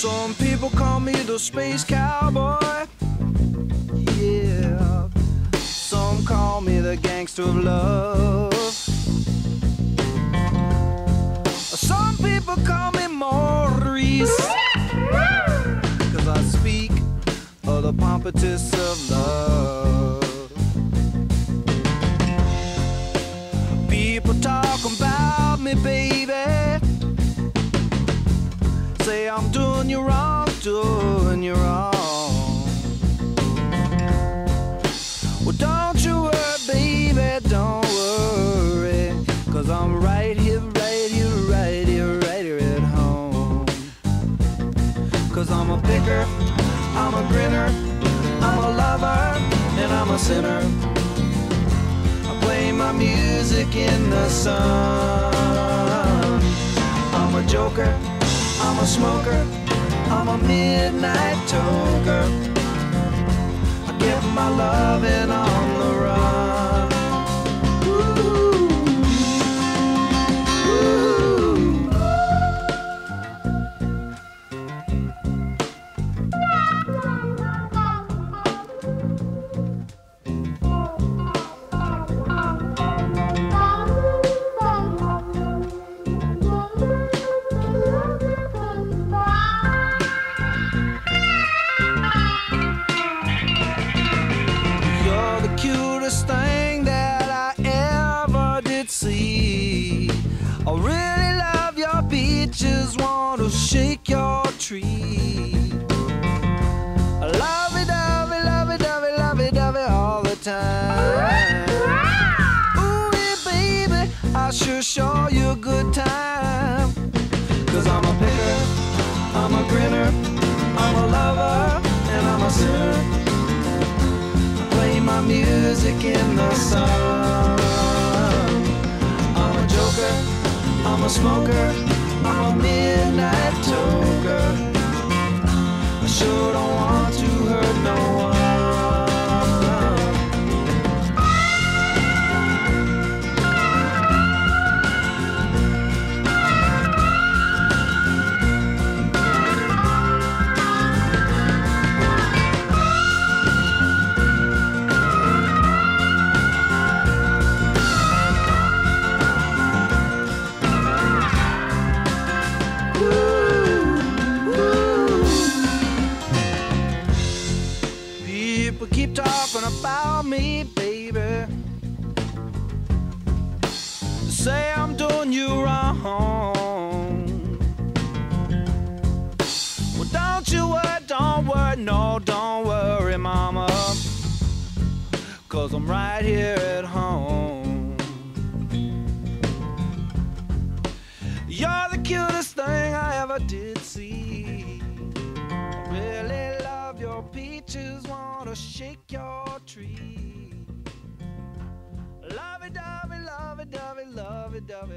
Some people call me the space cowboy. Yeah. Some call me the gangster of love. Some people call me Maurice. Cause I speak of the pompatus of love. Wrong, doing you wrong. Well, don't you worry, baby, don't worry. Cause I'm right here, right here, right here, right here at home. Cause I'm a picker, I'm a grinner, I'm a lover, and I'm a sinner. I play my music in the sun. I'm a joker, I'm a smoker, I'm a midnight toker. I get my love on the cutest thing that I ever did see. I really love your beaches, want to shake your tree. I love it, love it, love it, love it, love it, love it all the time. Ooh, yeah, baby, I sure show you a good time. Cause I'm a picker, I'm a grinner, I'm a lover, and I'm a sinner music in the sun. People keep talking about me, baby. Say I'm doing you wrong. Well, don't you worry, don't worry, no, don't worry, mama. Cause I'm right here at home. You're the cutest thing I ever did see. I really love your peaches, wanna shake your tree. Love it, dovey, love it, dovey, love it, dovey,